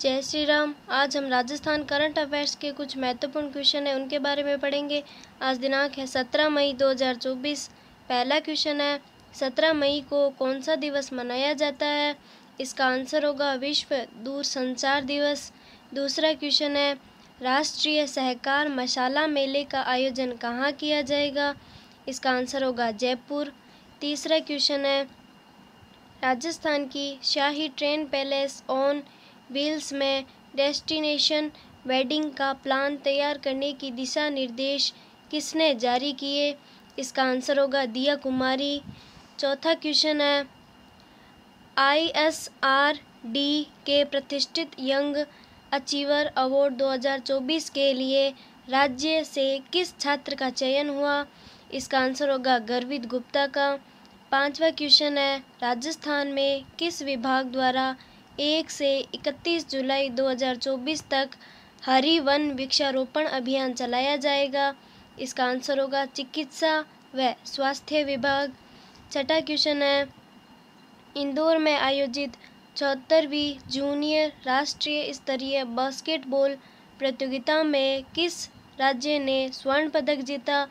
जय श्री राम आज हम राजस्थान करंट अफेयर्स के कुछ महत्वपूर्ण क्वेश्चन हैं, उनके बारे में पढ़ेंगे। आज दिनांक है सत्रह मई 2024 पहला क्वेश्चन है, सत्रह मई को कौन सा दिवस मनाया जाता है? इसका आंसर होगा विश्व दूर संचार दिवस। दूसरा क्वेश्चन है, राष्ट्रीय सहकार मसाला मेले का आयोजन कहाँ किया जाएगा? इसका आंसर होगा जयपुर। तीसरा क्वेश्चन है, राजस्थान की शाही ट्रेन पैलेस ऑन व्हील्स में डेस्टिनेशन वेडिंग का प्लान तैयार करने की दिशा निर्देश किसने जारी किए? इसका आंसर होगा दिया कुमारी। चौथा क्वेश्चन है, आईएसआरडी के प्रतिष्ठित यंग अचीवर अवार्ड 2024 के लिए राज्य से किस छात्र का चयन हुआ? इसका आंसर होगा गर्वित गुप्ता का। पांचवा क्वेश्चन है, राजस्थान में किस विभाग द्वारा एक से इकतीस जुलाई 2024 तक हरी वन वृक्षारोपण अभियान चलाया जाएगा। इसका आंसर होगा चिकित्सा व स्वास्थ्य विभाग। छठा क्वेश्चन है। इंदौर में आयोजित चौहत्तरवीं जूनियर राष्ट्रीय स्तरीय बास्केटबॉल प्रतियोगिता में किस राज्य ने स्वर्ण पदक जीता?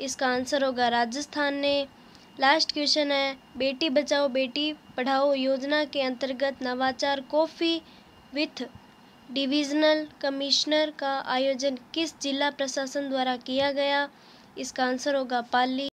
इसका आंसर होगा राजस्थान ने। लास्ट क्वेश्चन है, बेटी बचाओ, बेटी पढ़ाओ योजना के अंतर्गत नवाचार कॉफ़ी विथ डिविजनल कमिश्नर का आयोजन किस जिला प्रशासन द्वारा किया गया? इसका आंसर होगा पाली।